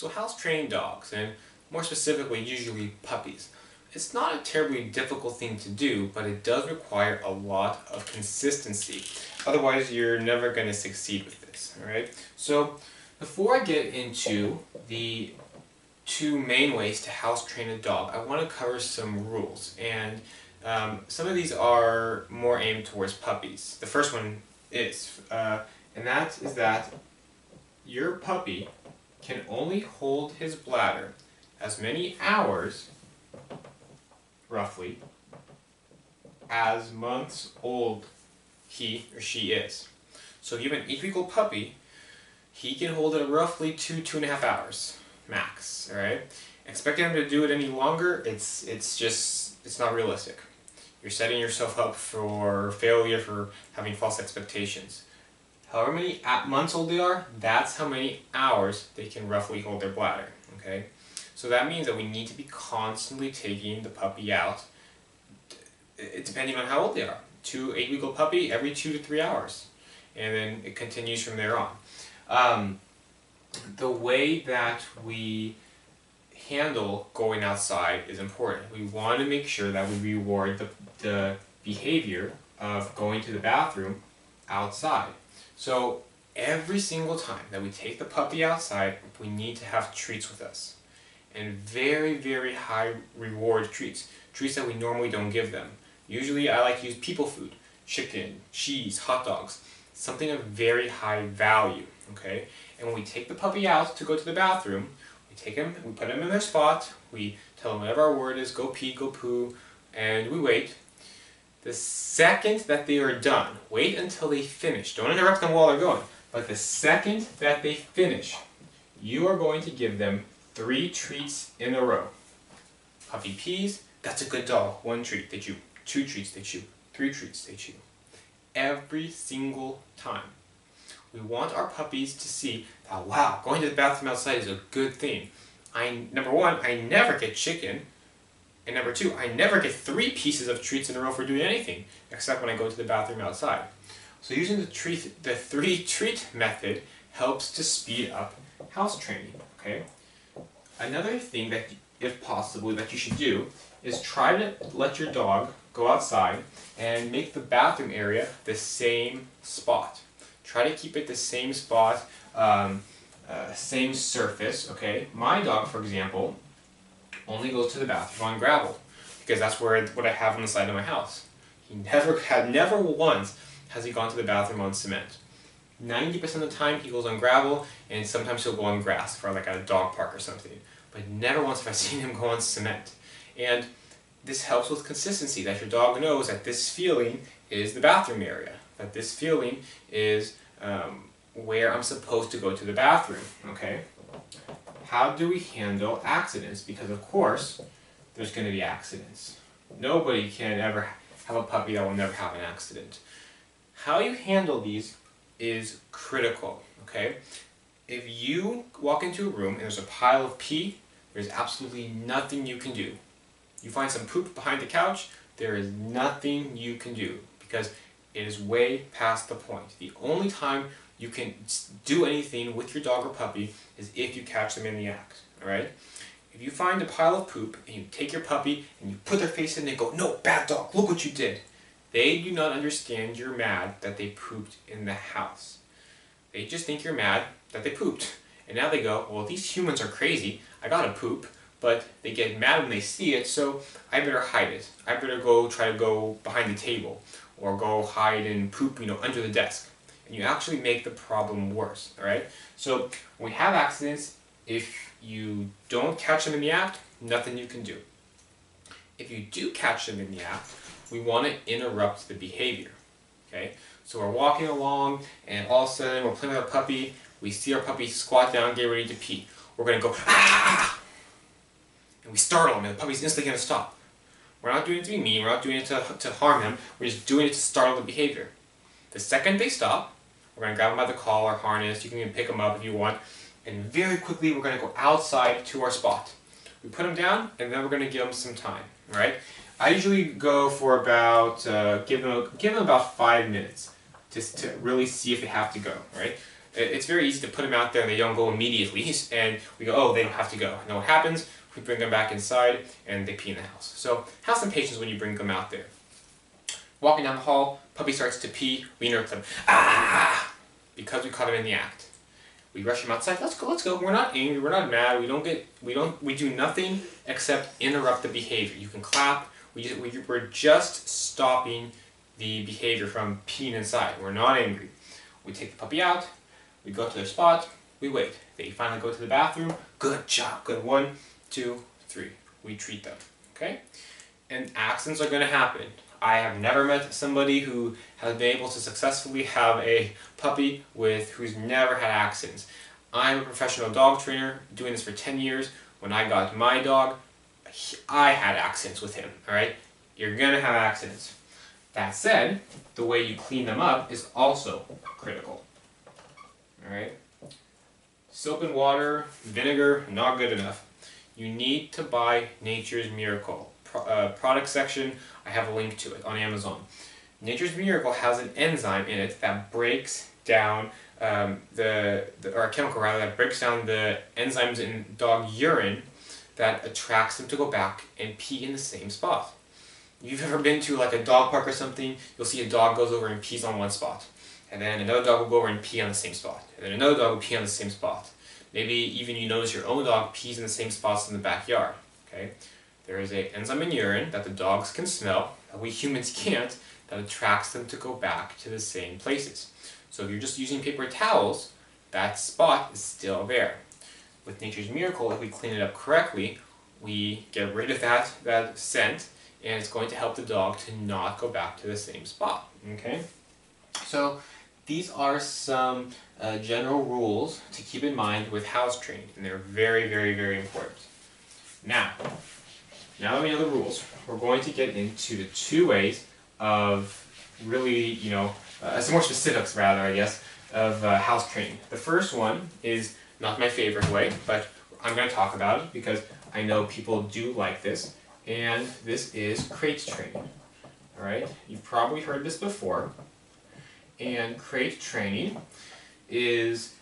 So house training dogs, and more specifically usually puppies, it's not a terribly difficult thing to do, but it does require a lot of consistency. Otherwise, you're never going to succeed with this, alright? So, before I get into the two main ways to house train a dog, I want to cover some rules. And um, some of these are more aimed towards puppies. The first one is, uh, and that is that your puppy can only hold his bladder as many hours roughly, as months old he or she is. So if you have an eight-week-old puppy, he can hold it roughly two, two and a half hours, max, alright? Expecting him to do it any longer, it's, it's just, it's not realistic. You're setting yourself up for failure for having false expectations. However many months old they are, that's how many hours they can roughly hold their bladder, okay? So that means that we need to be constantly taking the puppy out, depending on how old they are. Two eight-week-old puppy every two to three hours, and then it continues from there on. Um, the way that we handle going outside is important. We want to make sure that we reward the, the behavior of going to the bathroom outside. So every single time that we take the puppy outside, we need to have treats with us and very, very high reward treats. Treats that we normally don't give them. Usually I like to use people food, chicken, cheese, hot dogs, something of very high value, okay? And when we take the puppy out to go to the bathroom, we take him, we put him in their spot, we tell them whatever our word is, go pee, go poo, and we wait. The second that they are done, wait until they finish. Don't interrupt them while they're going. But the second that they finish, you are going to give them three treats in a row. Puppy pees, that's a good dog. One treat, they chew. Two treats, they chew. Three treats, they chew. Every single time. We want our puppies to see that, wow, going to the bathroom outside is a good thing. I Number one, I never get chicken. And number two, I never get three pieces of treats in a row for doing anything, except when I go to the bathroom outside. So using the, treat, the three treat method helps to speed up house training, okay? Another thing that, if possible, that you should do is try to let your dog go outside and make the bathroom area the same spot. Try to keep it the same spot, um, uh, same surface, okay? My dog, for example, only goes to the bathroom on gravel because that's where what I have on the side of my house. He never had never once has he gone to the bathroom on cement. 90% of the time he goes on gravel and sometimes he'll go on grass for like at a dog park or something. But never once have I seen him go on cement. And this helps with consistency, that your dog knows that this feeling is the bathroom area, that this feeling is um, where I'm supposed to go to the bathroom, okay? How do we handle accidents? Because of course, there's going to be accidents. Nobody can ever have a puppy that will never have an accident. How you handle these is critical, okay? If you walk into a room and there's a pile of pee, there's absolutely nothing you can do. You find some poop behind the couch, there is nothing you can do because it is way past the point. The only time you can do anything with your dog or puppy is if you catch them in the act, alright? If you find a pile of poop and you take your puppy and you put their face in and go, no, bad dog, look what you did. They do not understand you're mad that they pooped in the house. They just think you're mad that they pooped. And now they go, well, these humans are crazy. I gotta poop. But they get mad when they see it, so I better hide it. I better go try to go behind the table or go hide and poop, you know, under the desk. And you actually make the problem worse, alright? So when we have accidents, if you don't catch them in the act, nothing you can do. If you do catch them in the act, we want to interrupt the behavior. Okay, so we're walking along, and all of a sudden we're playing with our puppy. We see our puppy squat down, get ready to pee. We're gonna go ah, and we startle him, and the puppy's instantly gonna stop. We're not doing it to be mean. We're not doing it to to harm him. We're just doing it to startle the behavior. The second they stop, we're gonna grab them by the collar, harness. You can even pick them up if you want, and very quickly we're gonna go outside to our spot. We put them down, and then we're gonna give them some time. Right? I usually go for about, uh, give, them, give them about five minutes just to really see if they have to go, right? it's very easy to put them out there and they don't go immediately, and we go, oh, they don't have to go. And what happens? We bring them back inside and they pee in the house. So have some patience when you bring them out there. Walking down the hall, puppy starts to pee, we interrupt them. Ah! Because we caught him in the act. We rush him outside. Let's go. Let's go. We're not angry. We're not mad. We don't get. We don't. We do nothing except interrupt the behavior. You can clap. We just, we, we're just stopping the behavior from peeing inside. We're not angry. We take the puppy out. We go to their spot. We wait. They finally go to the bathroom. Good job. Good. One, two, three. We treat them. Okay. And accidents are going to happen. I have never met somebody who has been able to successfully have a puppy with who's never had accidents. I'm a professional dog trainer, doing this for 10 years. When I got my dog, I had accidents with him, alright? You're gonna have accidents. That said, the way you clean them up is also critical. Alright? Soap and water, vinegar, not good enough. You need to buy Nature's Miracle. Pro uh, product section, I have a link to it on Amazon. Nature's Miracle has an enzyme in it that breaks down um, the, the, or a chemical rather, that breaks down the enzymes in dog urine that attracts them to go back and pee in the same spot. If you've ever been to like a dog park or something, you'll see a dog goes over and pees on one spot. And then another dog will go over and pee on the same spot. And then another dog will pee on the same spot. Maybe even you notice your own dog pees in the same spots in the backyard. Okay? There is an enzyme in urine that the dogs can smell, that we humans can't, that attracts them to go back to the same places. So if you're just using paper towels, that spot is still there. With Nature's Miracle, if we clean it up correctly, we get rid of that, that scent, and it's going to help the dog to not go back to the same spot. Okay? So these are some uh, general rules to keep in mind with house training, and they're very, very, very important. Now, now that we know the rules, we're going to get into the two ways of really, you know, uh, some more specifics rather, I guess, of uh, house training. The first one is not my favorite way, but I'm going to talk about it because I know people do like this, and this is crate training. Alright, you've probably heard this before, and crate training is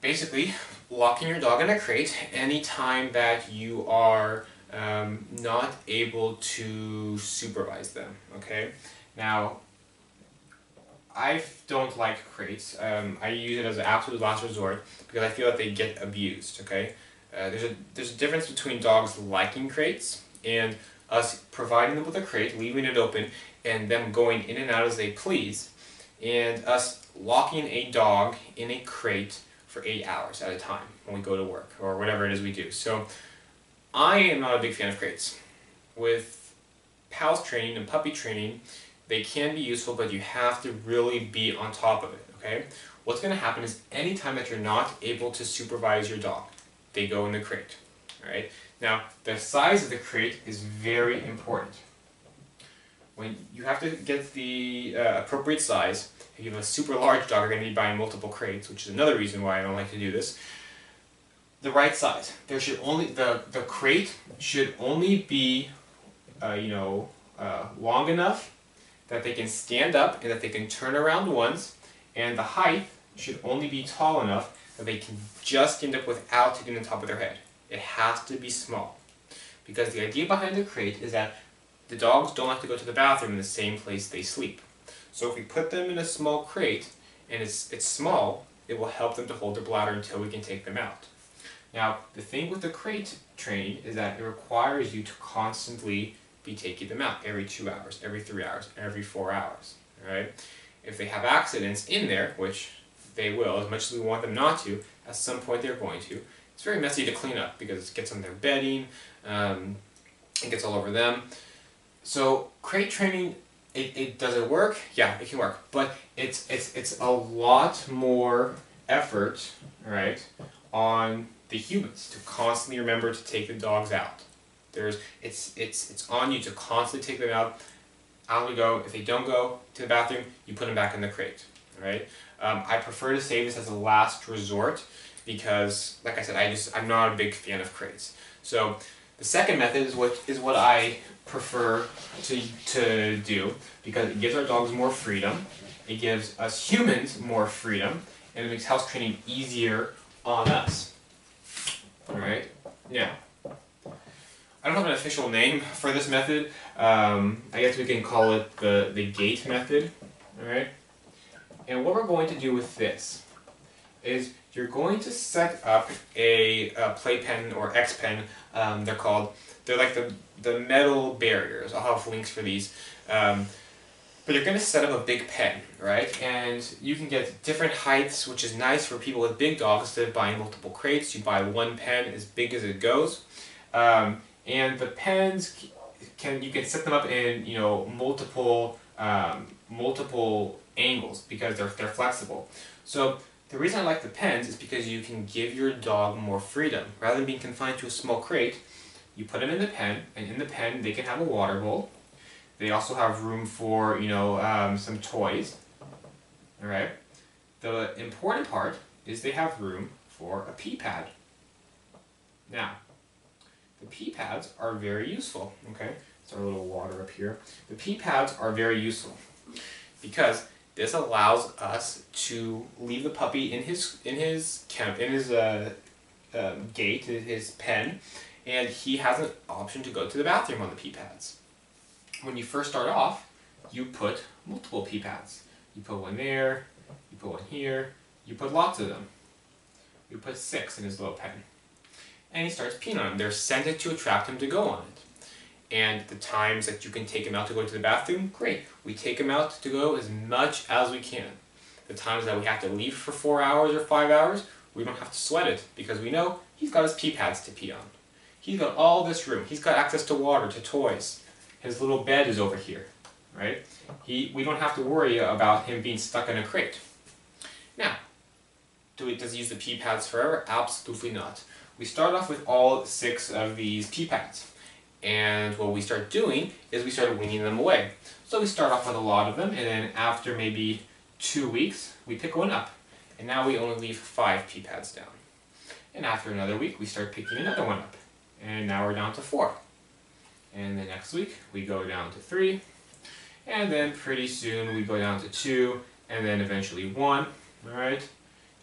basically locking your dog in a crate anytime that you are um, not able to supervise them, okay? Now, I don't like crates. Um, I use it as an absolute last resort because I feel that they get abused, okay? Uh, there's, a, there's a difference between dogs liking crates and us providing them with a crate, leaving it open, and them going in and out as they please, and us locking a dog in a crate for eight hours at a time when we go to work or whatever it is we do. So I am not a big fan of crates. With house training and puppy training, they can be useful, but you have to really be on top of it, okay? What's going to happen is anytime that you're not able to supervise your dog, they go in the crate, alright? Now, the size of the crate is very important. When you have to get the uh, appropriate size, if you have a super large dog, you're going to be buying multiple crates, which is another reason why I don't like to do this the right size. There should only the the crate should only be, uh, you know, uh, long enough that they can stand up and that they can turn around once, and the height should only be tall enough that they can just stand up without hitting the top of their head. It has to be small, because the idea behind the crate is that the dogs don't have to go to the bathroom in the same place they sleep. So if we put them in a small crate and it's it's small, it will help them to hold their bladder until we can take them out. Now, the thing with the crate training is that it requires you to constantly be taking them out every two hours, every three hours, every four hours. Right? If they have accidents in there, which they will, as much as we want them not to, at some point they're going to. It's very messy to clean up because it gets on their bedding, um, it gets all over them. So crate training, it, it does it work? Yeah, it can work, but it's it's it's a lot more effort, right, on the humans to constantly remember to take the dogs out. There's it's it's it's on you to constantly take them out. Out we go. If they don't go to the bathroom, you put them back in the crate. Right. Um, I prefer to save this as a last resort because, like I said, I just I'm not a big fan of crates. So the second method is what is what I prefer to to do because it gives our dogs more freedom. It gives us humans more freedom and it makes house training easier on us. Alright, now, I don't have an official name for this method. Um, I guess we can call it the, the gate method. Alright? And what we're going to do with this is you're going to set up a, a playpen or X pen, um, they're called. They're like the, the metal barriers. I'll have links for these. Um, but you're going to set up a big pen, right? And you can get different heights, which is nice for people with big dogs. Instead of buying multiple crates, you buy one pen as big as it goes. Um, and the pens can you can set them up in you know multiple um, multiple angles because they're they're flexible. So the reason I like the pens is because you can give your dog more freedom rather than being confined to a small crate. You put them in the pen, and in the pen they can have a water bowl. They also have room for you know um, some toys. All right. The important part is they have room for a pee pad. Now, the pee pads are very useful, okay? So our little water up here. The pee pads are very useful because this allows us to leave the puppy in his in his camp in his uh, um, gate, his pen, and he has an option to go to the bathroom on the pee pads. When you first start off, you put multiple pee pads. You put one there, you put one here, you put lots of them. You put six in his little pen and he starts peeing on them. They're scented to attract him to go on it. And the times that you can take him out to go to the bathroom, great. We take him out to go as much as we can. The times that we have to leave for four hours or five hours, we don't have to sweat it because we know he's got his pee pads to pee on. He's got all this room. He's got access to water, to toys. His little bed is over here, right? He, we don't have to worry about him being stuck in a crate. Now, do we, does he use the pee pads forever? Absolutely not we start off with all six of these pee pads. And what we start doing is we start weaning them away. So we start off with a lot of them, and then after maybe two weeks, we pick one up. And now we only leave five pee pads down. And after another week, we start picking another one up. And now we're down to four. And the next week, we go down to three. And then pretty soon, we go down to two, and then eventually one. All right?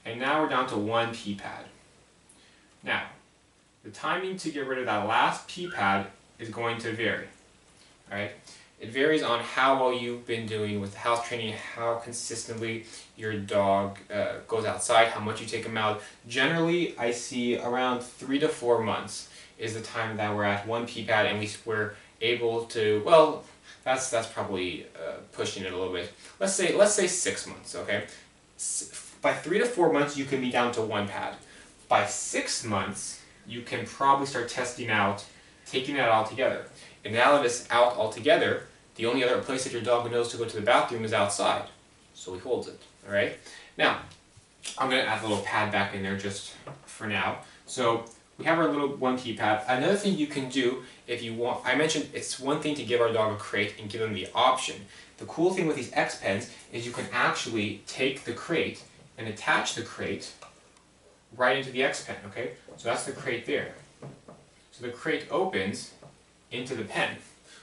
And now we're down to one pee pad. Now, the timing to get rid of that last pee pad is going to vary. Alright? It varies on how well you've been doing with house training, how consistently your dog uh, goes outside, how much you take him out. Generally, I see around three to four months is the time that we're at one pee pad and we, we're able to, well, that's that's probably uh, pushing it a little bit. Let's say let's say six months, okay? S by three to four months, you can be down to one pad by six months, you can probably start testing out taking it all together. And now that it's out altogether, the only other place that your dog knows to go to the bathroom is outside. So he holds it, all right? Now, I'm gonna add a little pad back in there just for now. So we have our little one pee pad. Another thing you can do if you want, I mentioned it's one thing to give our dog a crate and give them the option. The cool thing with these X pens is you can actually take the crate and attach the crate right into the X pen, okay? So that's the crate there. So the crate opens into the pen.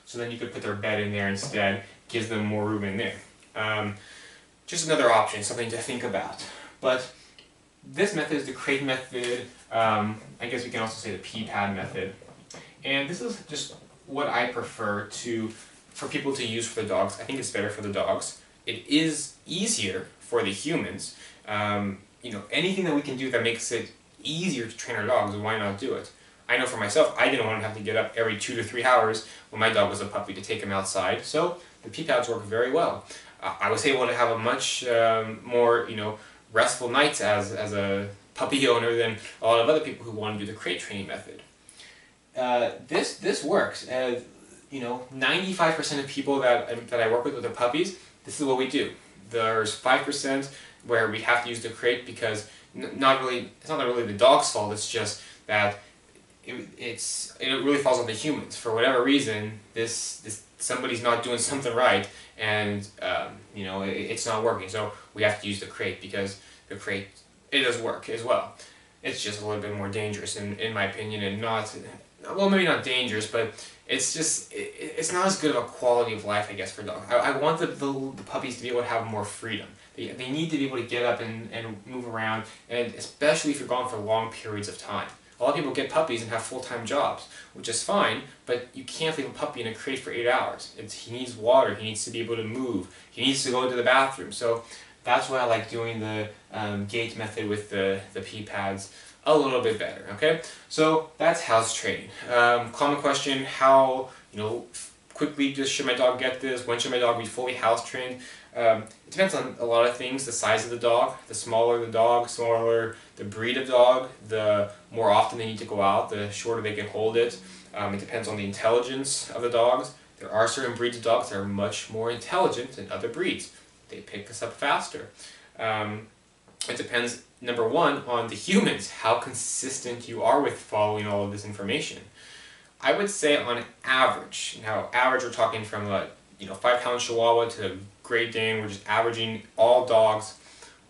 So then you could put their bed in there instead, gives them more room in there. Um, just another option, something to think about. But this method is the crate method. Um, I guess we can also say the pee pad method. And this is just what I prefer to for people to use for the dogs. I think it's better for the dogs. It is easier for the humans. Um, you know, anything that we can do that makes it easier to train our dogs, why not do it? I know for myself, I didn't want to have to get up every two to three hours when my dog was a puppy to take him outside, so the pee pads work very well. Uh, I was able to have a much um, more, you know, restful nights as, as a puppy owner than a lot of other people who want to do the crate training method. Uh, this this works. Uh, you know, 95% of people that, that I work with with their puppies, this is what we do. There's 5% where we have to use the crate because not really it's not really the dog's fault it's just that it, it's it really falls on the humans for whatever reason this this somebody's not doing something right and um, you know it, it's not working so we have to use the crate because the crate it does work as well it's just a little bit more dangerous in, in my opinion and not well maybe not dangerous but it's just it, it's not as good of a quality of life I guess for dogs I, I want the, the, the puppies to be able to have more freedom They, they need to be able to get up and, and move around, and especially if you're gone for long periods of time. A lot of people get puppies and have full-time jobs, which is fine, but you can't leave a puppy in a crate for eight hours. It's, he needs water, he needs to be able to move, he needs to go to the bathroom. So that's why I like doing the um, gate method with the, the pee pads a little bit better, okay? So that's house training. Um, common question, how, you know, quickly just should my dog get this? When should my dog be fully house trained? Um, it depends on a lot of things, the size of the dog. The smaller the dog, smaller the breed of dog, the more often they need to go out, the shorter they can hold it. Um, it depends on the intelligence of the dogs. There are certain breeds of dogs that are much more intelligent than other breeds. They pick us up faster. Um, it depends, number one, on the humans, how consistent you are with following all of this information. I would say on average, now average we're talking from a you know five pound Chihuahua to a Great Dane, we're just averaging all dogs.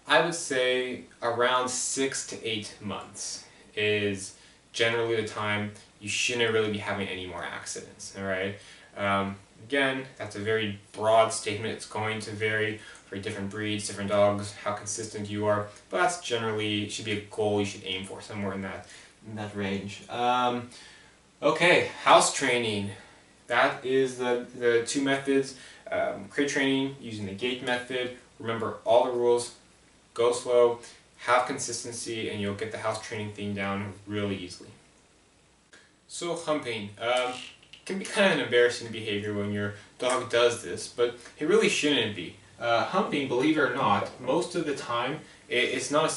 I would say around six to eight months is generally the time you shouldn't really be having any more accidents. All right. Um, again, that's a very broad statement. It's going to vary for different breeds, different dogs, how consistent you are. But that's generally should be a goal you should aim for somewhere in that in that range. Um, okay, house training. That is the the two methods. Um, crate training using the gate method. Remember all the rules. Go slow. Have consistency, and you'll get the house training thing down really easily. So humping. Um, can be kind of an embarrassing behavior when your dog does this, but it really shouldn't be. Uh, humping, believe it or not, most of the time, it, it's not